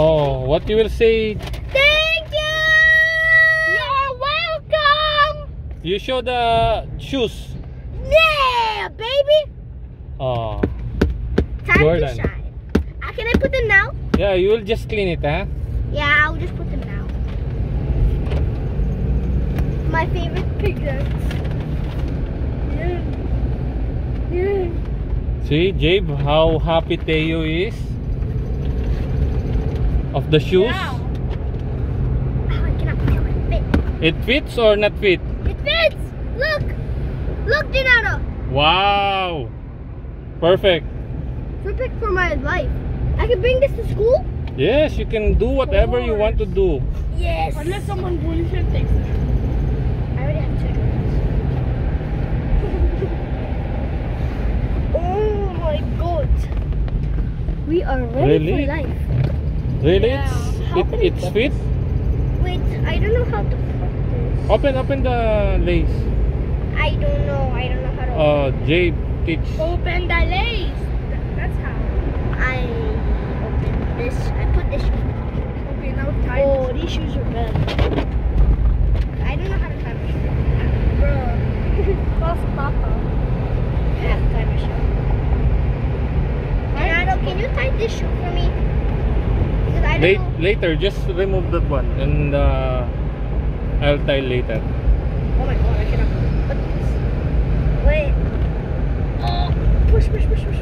Oh, what you will say? Thank you! You're welcome! You show the shoes. Yeah, baby! Oh, Time Jordan. to shine. Uh, can I put them now? yeah, you will just clean it, huh? Yeah, I'll just put them now. My favorite pickaxe. Yeah. Yeah. See, Jabe, how happy Teo is of the shoes. Oh, I cannot feel it fit. It fits or not fit? It fits! Look! Look, Donato! Wow, perfect. Perfect for my life. I can bring this to school? Yes, you can do whatever you want to do. Yes! Unless someone bullies you and takes it. I already have two Oh my god. We are ready Really? for life. Really, Yeah. It's it, it it's get- fit. Wait, I don't know how to put this. Open, open the lace. I don't know. I don't know how to. Uh, Jabe, teach. Open the lace. That's how. I open this. I put this. Okay, now tie Oh, these shoes are bad. I don't know how to tie my shoe. Bruh. Boss Papa. I have to tie my shoe. Renato, can you tie this shoe for me? Because I don't Late, later, just remove that one and uh, I'll tie later. Oh my god, I cannot put this. Wait. Oh, push, push, push, push,